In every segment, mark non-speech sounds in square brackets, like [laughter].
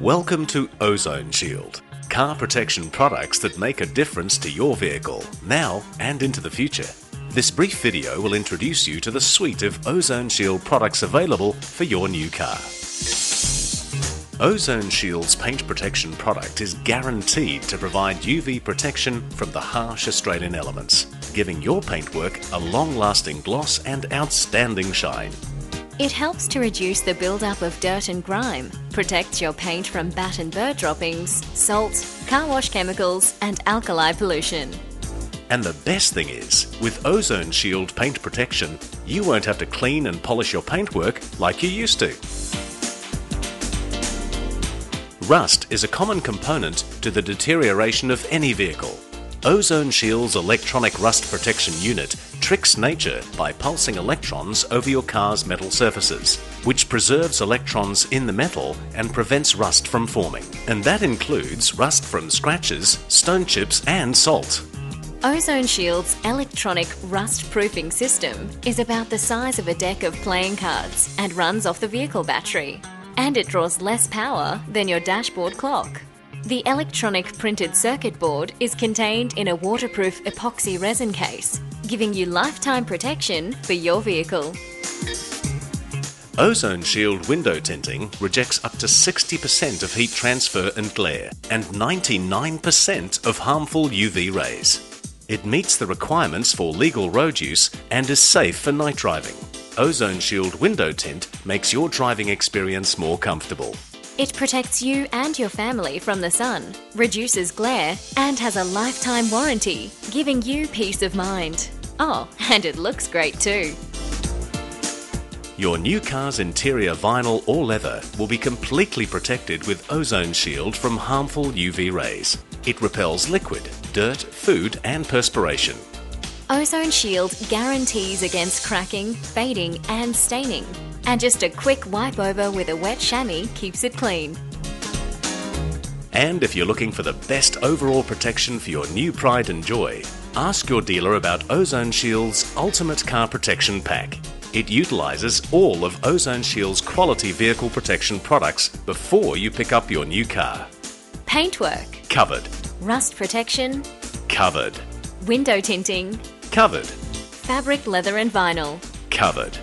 Welcome to Ozone Shield, car protection products that make a difference to your vehicle, now and into the future. This brief video will introduce you to the suite of Ozone Shield products available for your new car. Ozone Shield's paint protection product is guaranteed to provide UV protection from the harsh Australian elements, giving your paintwork a long-lasting gloss and outstanding shine. It helps to reduce the build-up of dirt and grime, protects your paint from bat and bird droppings, salt, car wash chemicals and alkali pollution. And the best thing is, with Ozone Shield paint protection, you won't have to clean and polish your paintwork like you used to. Rust is a common component to the deterioration of any vehicle. Ozone Shield's electronic rust protection unit tricks nature by pulsing electrons over your car's metal surfaces, which preserves electrons in the metal and prevents rust from forming. And that includes rust from scratches, stone chips and salt. Ozone Shield's electronic rust proofing system is about the size of a deck of playing cards and runs off the vehicle battery. And it draws less power than your dashboard clock. The electronic printed circuit board is contained in a waterproof epoxy resin case, giving you lifetime protection for your vehicle. Ozone Shield window tinting rejects up to 60% of heat transfer and glare and 99% of harmful UV rays. It meets the requirements for legal road use and is safe for night driving. Ozone Shield window tint makes your driving experience more comfortable. It protects you and your family from the sun, reduces glare, and has a lifetime warranty, giving you peace of mind. Oh, [laughs] and it looks great too. Your new car's interior vinyl or leather will be completely protected with Ozone Shield from harmful UV rays. It repels liquid, dirt, food, and perspiration. Ozone Shield guarantees against cracking, fading, and staining. And just a quick wipe over with a wet chamois keeps it clean. And if you're looking for the best overall protection for your new pride and joy, ask your dealer about Ozone Shield's Ultimate Car Protection Pack. It utilizes all of Ozone Shield's quality vehicle protection products before you pick up your new car. Paintwork, Covered. rust protection, Covered. window tinting, Covered. fabric, leather, and vinyl. Covered.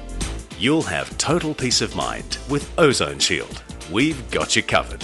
You'll have total peace of mind with Ozone Shield. We've got you covered.